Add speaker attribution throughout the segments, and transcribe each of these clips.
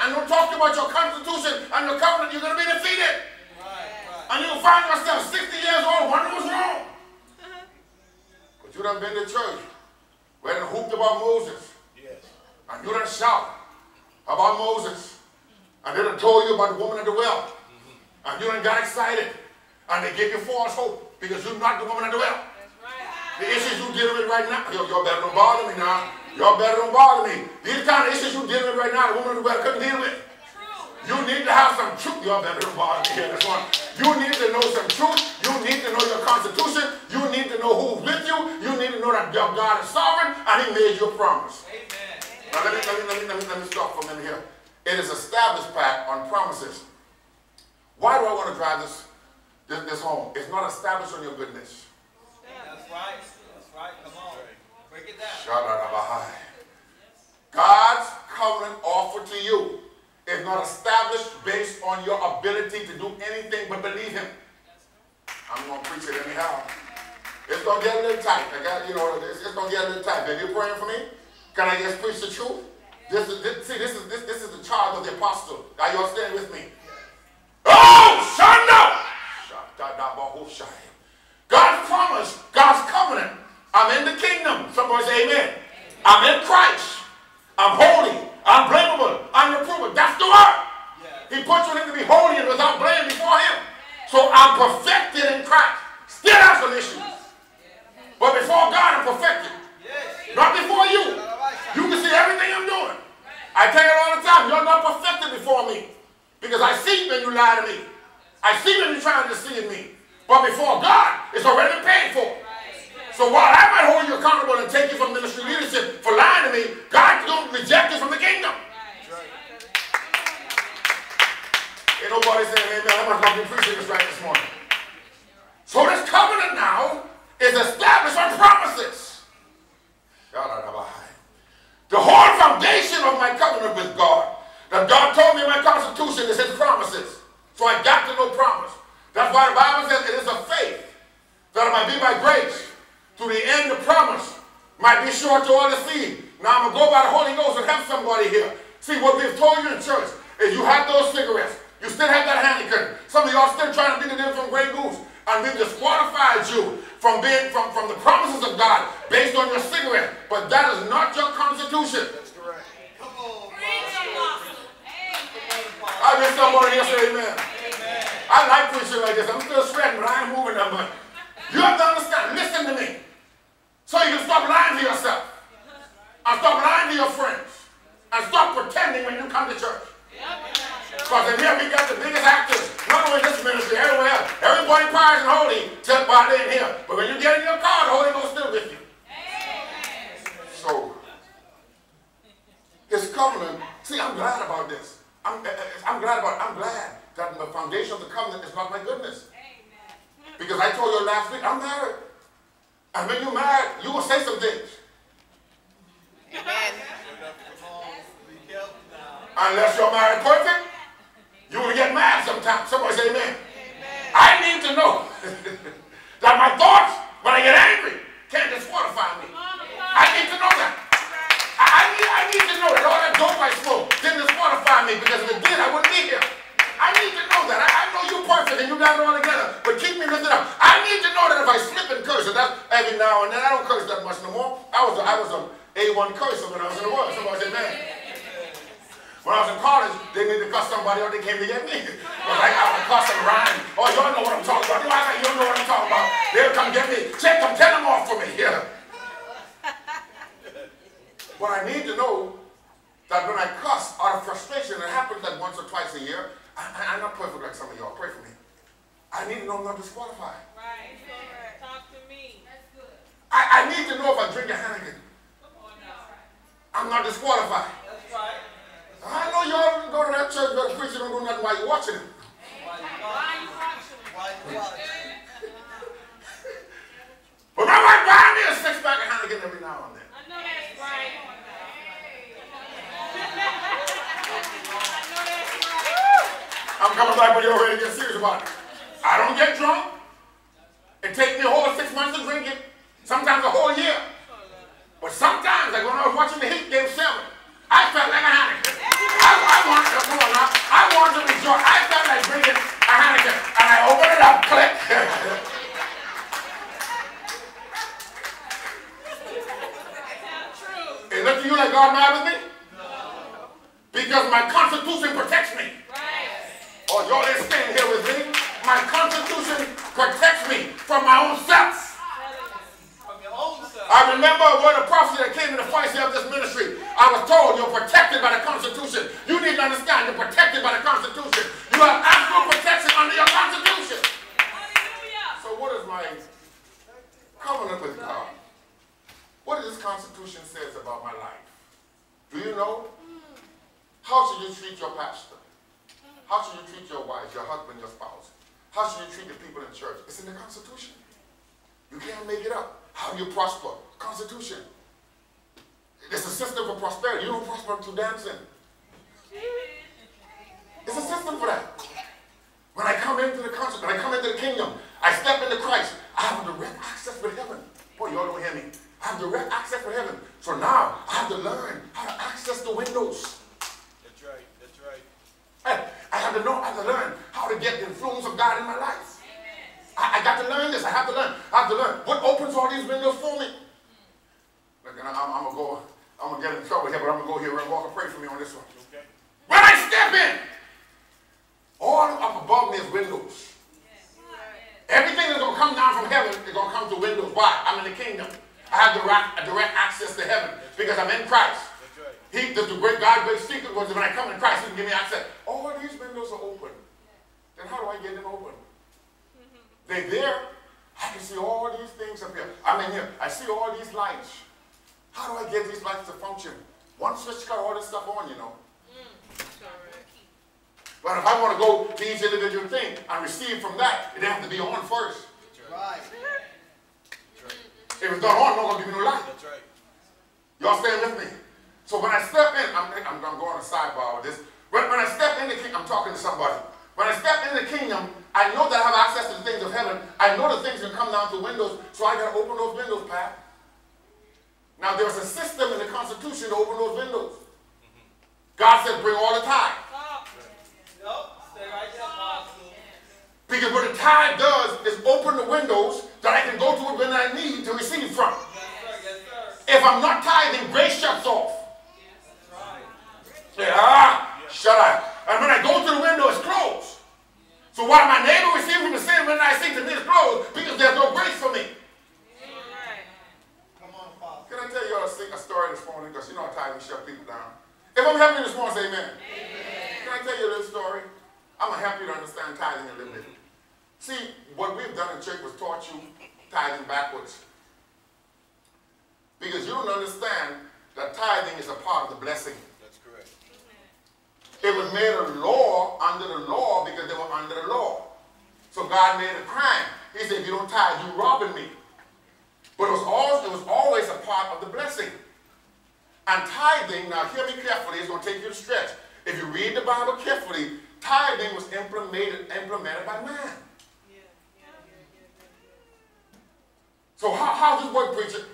Speaker 1: and don't talk about your constitution and your covenant, you're going to be defeated. And you'll find yourself 60 years old wondering what's wrong. But you done been to church where they hooped about Moses. Yes. And you done shout about Moses. And they done told you about the woman at the well. Mm-hmm. And you done got excited. And they gave you false hope because you're not the woman at the well. Right. The issues you're dealing with right now, y'all better don't bother me now. Y'all better don't bother me. These kind of issues you're dealing with right now, the woman better couldn't deal with. You need to have some truth. Y'all better don't bother me here this one. You need to know some truth. You need to know your constitution. You need to know who's with you. You need to know that your God is sovereign and he made you a promise. Amen. Now let me, let me, let me, let me, let me stop for a minute here. It is established back on promises. Why do I want to drive this, this, this home? It's not established on your goodness.
Speaker 2: That's right. That's right. Come on.
Speaker 1: God's covenant offer to you is not established based on your ability to do anything but believe him. I'm going to preach it anyhow. It's going to get a little tight. I got, you know, it's, it's going to get a little tight. Are you praying for me? Can I just preach the truth? This is, this, see, this is, this, this is the charge of the apostle. Are you all staying with me? Oh, Shanda! God's promise, God's covenant. I'm in the kingdom. Somebody say amen. I'm in Christ. I'm holy. I'm blamable, unreprovable. That's the word. Yeah. He puts you in to be holy and without blame before him. So I'm perfected in Christ. Still have some issues. But before God, I'm perfected. Yes. Not before you. You can see everything I'm doing. I tell you all the time, you're not perfected before me. Because I see when you lie to me. I see when you're trying to deceive me. But before God, it's already paid for. So while I might hold you accountable and take you from ministry leadership for lying to me, God don't reject you from the kingdom. Ain't nobody saying amen. I'm not going to preaching this right this morning. So this covenant now is established on promises. The whole foundation of my covenant with God, that God told me my constitution is his promises. So I got to know promise. That's why the Bible says it is a faith that it might be by grace to the end of promise might be sure to all the seed. Now I'm going to go by the Holy Ghost and help somebody here. See, what we've told you in church is you have those cigarettes. You still have that Heineken. Some of y'all still trying to be the different from Grey Goose. And we've disqualified you from being from, from the promises of God based on your cigarette. But that is not your constitution. That's correct. Come on. Say amen. amen. I like preaching like this. I'm still sweating, but I ain't moving that much. You have to understand. Listen to me. So you can stop lying to yourself. And stop lying to your friends. And stop pretending when you come to church. Because in here we got the biggest actors, not only this ministry, everywhere else. Everybody pious and holy, except by in here. But when you get in your car, the Holy Ghost still with you. So, his covenant, see, I'm glad about this. I'm, eh, eh, I'm glad about I'm glad that the foundation of the covenant is not my goodness. Amen. Because I told you last week, I'm married. And when you're married, you will say some things. Amen. Unless you're married perfect, you will get mad sometimes. Somebody say amen. amen. I need to know that my thoughts, when I get angry, can't disqualify me. I need to know that. I, I, need, I need to know that all that dope I smoke didn't disqualify me because if it did, I wouldn't be here. I need to know that. I, I know you're perfect and you got it all together, but keep me lifted up. I need to know that if I slip and curse, and that's every now and then, I don't curse that much no more. I was a, I was a A1 cursor when I was in the world. Somebody said, man. When I was in college, they needed to cuss somebody or they came to get me. Because I got to cuss and rhyme. Oh, y'all know what I'm talking about. You you know what I'm talking about. They'll come get me. Check them, tell them off for me. Yeah. But I need to know that when I cuss out of frustration, it happens like once or twice a year, I, am not perfect like some of y'all. Pray for me. I need to know I'm not disqualified. Right. Talk to me. That's good. I, I need to know if I drink a Heineken. I'm not disqualified. That's right. I know y'all go to that church the preacher don't do nothing while you're watching him. Why you watching him? You watching But my wife buying me a six pack of Heineken every now and then. I know that's right. I'm coming back when you're ready to get serious about it. I don't get drunk. It takes me a whole six months to drink it. Sometimes a whole year. But sometimes, like when I was watching the Heat Game 7, I felt like a Heineken. I, wanted to rule a lot. I want so I felt like drinking a Heineken, and I opened it up, click. it look to you like God mad with me? No. Because my constitution protects me. Right. Oh, y'all ain't staying here with me. My constitution protects me from my own self. I remember a prophecy that came in the first year of this ministry. I was told you're protected by the Constitution. You need to understand you're protected by the Constitution. You have absolute protection under your Constitution. Hallelujah. So what is my covenant with God? What does this Constitution says about my life? Do you know? How should you treat your pastor? How should you treat your wife, your husband, your spouse? How should you treat the people in church? It's in the Constitution. You can't make it up. How do you prosper? Constitution. It's a system for prosperity. You don't prosper through dancing. It's a system for that. When I come into the concert, when I come into the kingdom, I step into Christ. I have direct access with heaven. Boy, y'all don't hear me. I have direct access with heaven. So now I have to learn how to access the windows.
Speaker 2: That's right. That's right.
Speaker 1: I, I have to know, I have to learn how to get the influence of God in my life. I, I, got to learn this. I have to learn. I have to learn. What opens all these windows for me? Look, I, am I'm, gonna go. I'm gonna get in trouble here, but I'm gonna go here and walk and pray for me on this one. Okay. When I step in, all up above me is windows. Everything that's gonna come down from heaven is gonna come through windows. Why? I'm in the kingdom. I have direct, direct access to heaven because I'm in Christ. He, the, the great God, great secret was when I come in Christ, He can give me access. All these windows are open. Then how do I get them open? They're there. I can see all these things up here. I'm in here. I see all these lights. How do I get these lights to function? One switch got all this stuff on, you know. Mm, but if I want to go to each individual thing and receive from that, it has to be on first. Right. If it's not on, no going to give me no light. That's right. Y'all staying with me? So when I step in, I'm, I'm, I'm going to sidebar with this. When, when I step in the kingdom, I'm talking to somebody. When I step in the kingdom, I know that I have access to the things of heaven. I know the things can come down to windows, so I got to open those windows, Pat. Now, there's a system in the Constitution to open those windows. God said, bring all the tithe. Because what the tithe does is open the windows that I can go to it when I need to receive from. If I'm not tithing, grace shuts off. Say, ah, shut up. And when I go to the window, it's closed. So while my neighbor receives from the same when I see to me, it's closed because there's no grace for me. Come on, Father. Can I tell you a, a story this morning? Because you know how tithing shut people down. If I'm helping you this morning, say amen. amen. Can I tell you this story? I'm going to help you to understand tithing a little bit. See, what we've done in church was taught you tithing backwards. Because you don't understand that tithing is a part of the blessing. That's correct. It was made a law under the law because they were under the law. So God made a crime. He said, if you don't tithe, you're robbing me. But it was, always, it was always a part of the blessing. And tithing, now hear me carefully, it's going to take you to stretch. If you read the Bible carefully, tithing was implemented, implemented by man. So how, how does this work, preacher?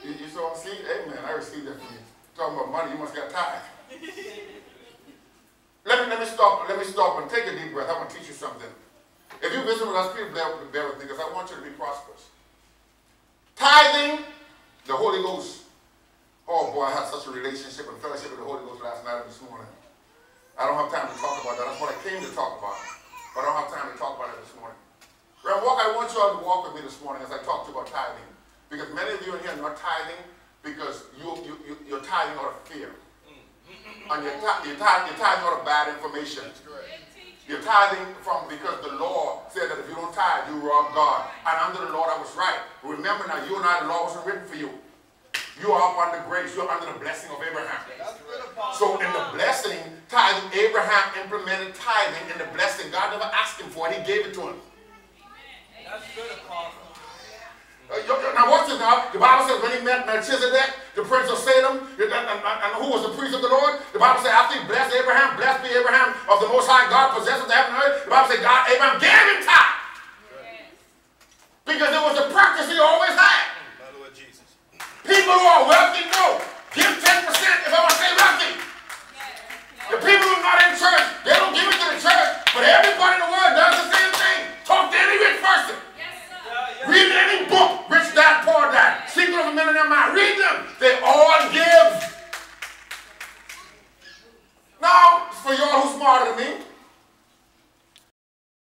Speaker 1: You, you saw see? Amen. I received that from you. Talking about money, you must got tithe. Let me, let me stop, let me stop and take a deep breath. I want to teach you something. If you visit with us, please bear, bear with me because I want you to be prosperous. Tithing, the Holy Ghost. Oh boy, I had such a relationship and fellowship with the Holy Ghost last night and this morning. I don't have time to talk about that. That's what I came to talk about. But I don't have time to talk about it this morning. Reverend Walker, I want you all to walk with me this morning as I talk to you about tithing. Because many of you in here are not tithing because you, you, you, you're tithing out of fear. And you're, you're, tithing, you're tithing out of bad information. You're tithing from because the law said that if you don't tithe, you rob God. And under the law, that was right. Remember now, you and I, the law wasn't written for you. You are up under grace. You're under the blessing of Abraham. So in the blessing, tithing, Abraham implemented tithing in the blessing. God never asked him for it. He gave it to him. That's good, Apostle. Uh, Uh, now watch this now. The Bible says when he met Melchizedek, the prince of Salem, and, and, and, who was the priest of the Lord, the Bible says after he blessed Abraham, blessed be Abraham of the Most High God, possessor of heaven and earth. The Bible says God, Abraham gave him time. Because it was a practice he always had. People who are wealthy know. Give 10% if I want to say wealthy. The people who